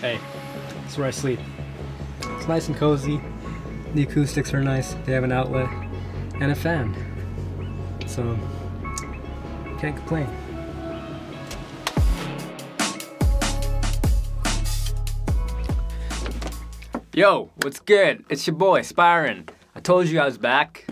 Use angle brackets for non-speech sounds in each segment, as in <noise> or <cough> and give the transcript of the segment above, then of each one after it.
Hey, that's where I sleep. It's nice and cozy. The acoustics are nice. They have an outlet and a fan. So, can't complain. Yo, what's good? It's your boy, Spyran. I told you I was back,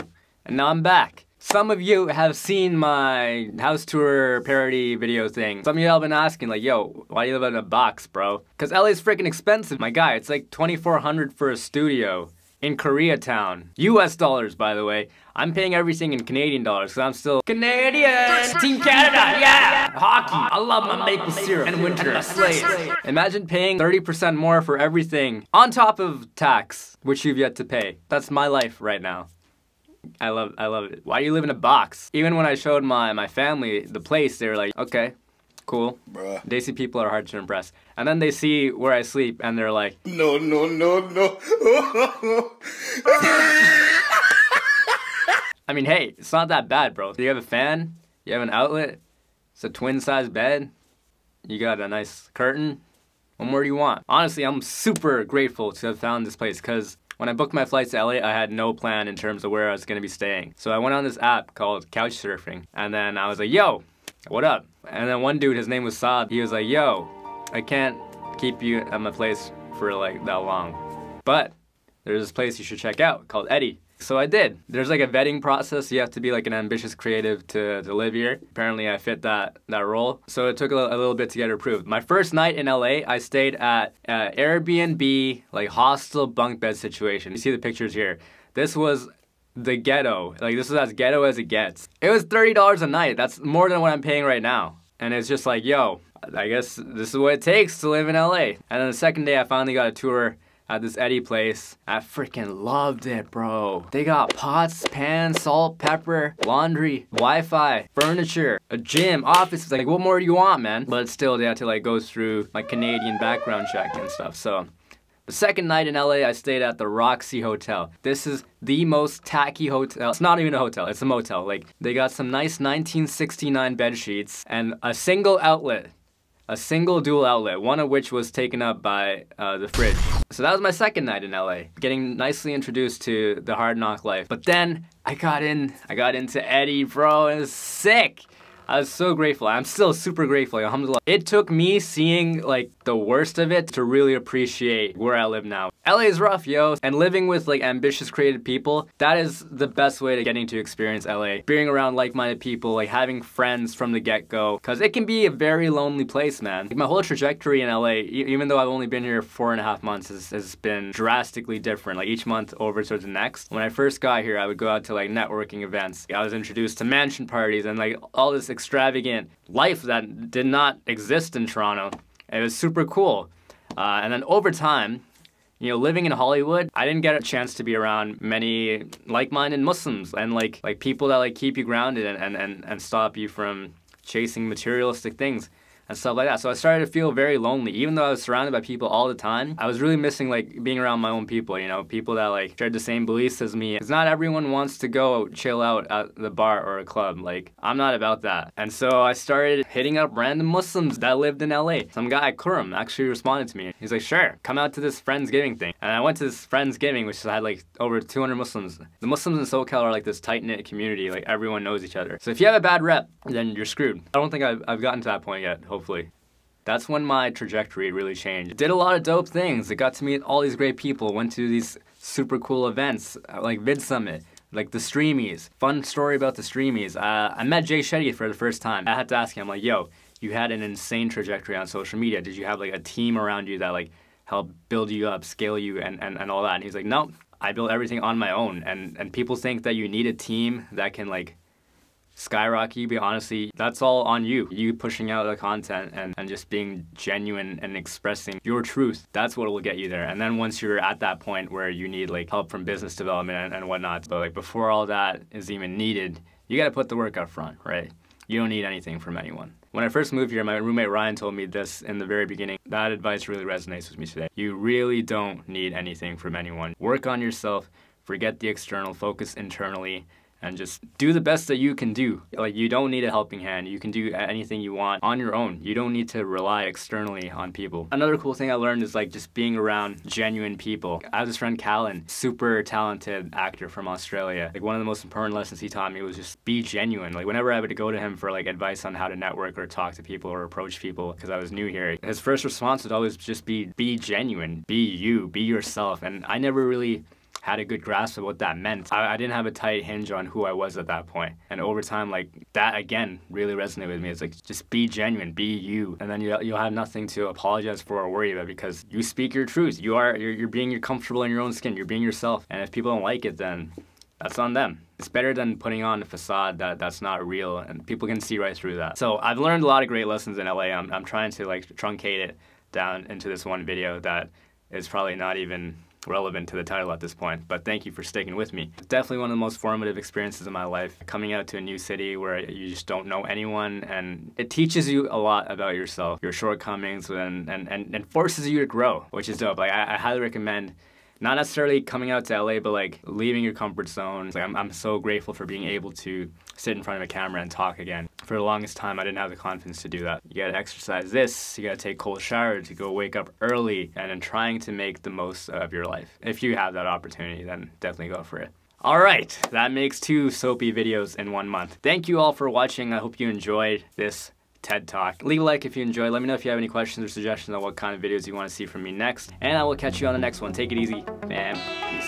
and now I'm back. Some of you have seen my house tour parody video thing. Some of you have been asking, like, yo, why do you live in a box, bro? Because LA's freaking expensive, my guy. It's like 2400 for a studio in Koreatown. US dollars, by the way. I'm paying everything in Canadian dollars because I'm still Canadian! Team Canada, yeah! Hockey! I love my maple syrup and winter. Imagine paying 30% more for everything on top of tax, which you've yet to pay. That's my life right now. I love I love it. Why do you live in a box? Even when I showed my, my family the place, they were like, okay, cool. Bruh. They see people are hard to impress. And then they see where I sleep and they're like, No, no, no, no. <laughs> I mean, hey, it's not that bad, bro. You have a fan, you have an outlet, it's a twin size bed, you got a nice curtain. What more do you want? Honestly, I'm super grateful to have found this place because when I booked my flights to LA, I had no plan in terms of where I was gonna be staying. So I went on this app called Couchsurfing, and then I was like, yo, what up? And then one dude, his name was Saad, he was like, yo, I can't keep you at my place for like that long. But there's this place you should check out called Eddie. So I did. There's like a vetting process. You have to be like an ambitious creative to, to live here. Apparently I fit that, that role. So it took a, a little bit to get approved. My first night in LA, I stayed at uh, Airbnb, like hostel bunk bed situation. You see the pictures here. This was the ghetto. Like this is as ghetto as it gets. It was $30 a night. That's more than what I'm paying right now. And it's just like, yo, I guess this is what it takes to live in LA. And then the second day I finally got a tour at this Eddie place. I freaking loved it, bro. They got pots, pans, salt, pepper, laundry, Wi-Fi, furniture, a gym, offices. Like, what more do you want, man? But still, they had to like go through my Canadian background check and stuff. So. The second night in LA, I stayed at the Roxy Hotel. This is the most tacky hotel. It's not even a hotel, it's a motel. Like, they got some nice 1969 bed sheets and a single outlet a single dual outlet, one of which was taken up by uh, the fridge. So that was my second night in LA, getting nicely introduced to the hard knock life. But then I got in, I got into Eddie, bro, it was sick. I was so grateful. I'm still super grateful. Alhamdulillah. It took me seeing like the worst of it to really appreciate where I live now. LA is rough, yo. And living with like ambitious, creative people, that is the best way to getting to experience LA. Being around like-minded people, like having friends from the get-go. Cause it can be a very lonely place, man. Like, my whole trajectory in LA, e even though I've only been here four and a half months, has, has been drastically different. Like each month over towards the next. When I first got here, I would go out to like networking events. I was introduced to mansion parties and like all this extravagant life that did not exist in Toronto. It was super cool. Uh, and then over time, you know, living in Hollywood, I didn't get a chance to be around many like-minded Muslims and like like people that like keep you grounded and, and, and, and stop you from chasing materialistic things and stuff like that. So I started to feel very lonely. Even though I was surrounded by people all the time, I was really missing like being around my own people, you know, people that like shared the same beliefs as me. It's not everyone wants to go chill out at the bar or a club. Like, I'm not about that. And so I started hitting up random Muslims that lived in LA. Some guy, at Kurum, actually responded to me. He's like, sure, come out to this Friendsgiving thing. And I went to this Friendsgiving, which had like over 200 Muslims. The Muslims in SoCal are like this tight-knit community, like everyone knows each other. So if you have a bad rep, then you're screwed. I don't think I've, I've gotten to that point yet, hopefully. That's when my trajectory really changed. Did a lot of dope things. I got to meet all these great people, went to these super cool events uh, like Vid Summit, like the Streamies. Fun story about the Streamies. Uh, I met Jay Shetty for the first time. I had to ask him, like, yo, you had an insane trajectory on social media. Did you have like a team around you that like helped build you up, scale you, and, and, and all that? And he's like, no, I built everything on my own. And, and people think that you need a team that can like skyrocket but honestly, that's all on you. You pushing out the content and, and just being genuine and expressing your truth. That's what will get you there. And then once you're at that point where you need like help from business development and, and whatnot, but like before all that is even needed, you gotta put the work up front, right? You don't need anything from anyone. When I first moved here, my roommate Ryan told me this in the very beginning. That advice really resonates with me today. You really don't need anything from anyone. Work on yourself, forget the external, focus internally, and just do the best that you can do. Like you don't need a helping hand. You can do anything you want on your own. You don't need to rely externally on people. Another cool thing I learned is like just being around genuine people. I have this friend Callan, super talented actor from Australia. Like one of the most important lessons he taught me was just be genuine. Like whenever I would go to him for like advice on how to network or talk to people or approach people because I was new here, his first response would always just be be genuine, be you, be yourself. And I never really had a good grasp of what that meant. I, I, didn't have a tight hinge on who I was at that point. And over time, like that again really resonated with me. It's like just be genuine, be you, and then you you'll have nothing to apologize for or worry about because you speak your truth. You are you're, you're being you're comfortable in your own skin. You're being yourself. And if people don't like it, then that's on them. It's better than putting on a facade that that's not real and people can see right through that. So I've learned a lot of great lessons in LA. I'm, I'm trying to like truncate it down into this one video that is probably not even relevant to the title at this point, but thank you for sticking with me. Definitely one of the most formative experiences of my life, coming out to a new city where you just don't know anyone, and it teaches you a lot about yourself, your shortcomings, and, and, and, and forces you to grow, which is dope. Like, I, I highly recommend not necessarily coming out to LA, but like leaving your comfort zone. Like I'm, I'm so grateful for being able to sit in front of a camera and talk again. For the longest time, I didn't have the confidence to do that. You gotta exercise this, you gotta take cold showers, you go wake up early, and then trying to make the most of your life. If you have that opportunity, then definitely go for it. All right, that makes two soapy videos in one month. Thank you all for watching. I hope you enjoyed this TED Talk. Leave a like if you enjoyed. Let me know if you have any questions or suggestions on what kind of videos you want to see from me next. And I will catch you on the next one. Take it easy, fam. Peace.